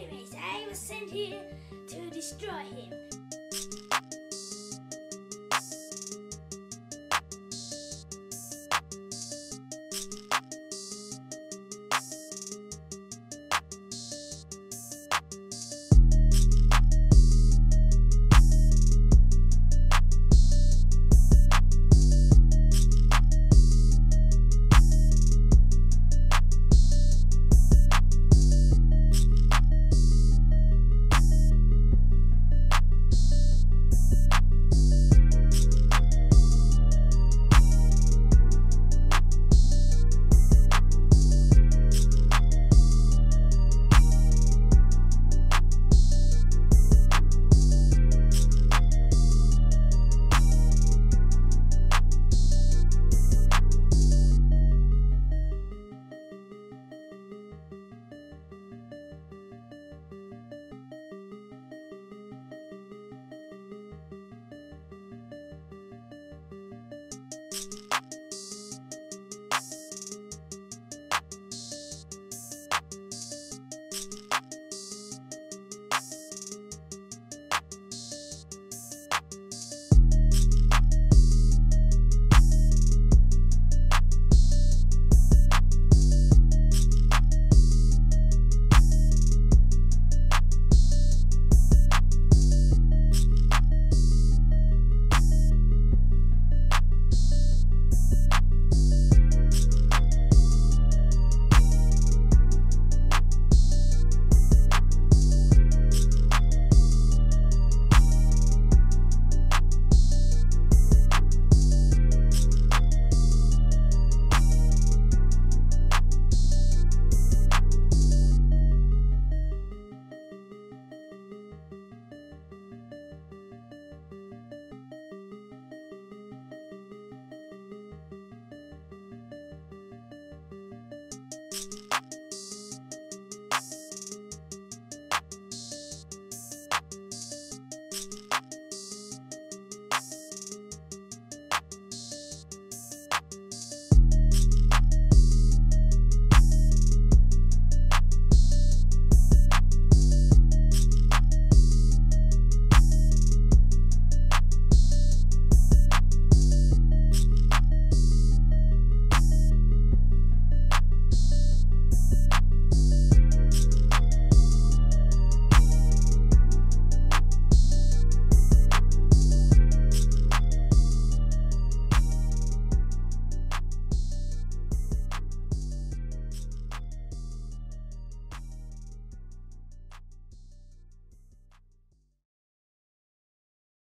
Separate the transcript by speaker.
Speaker 1: Anyways, I was sent here to destroy him.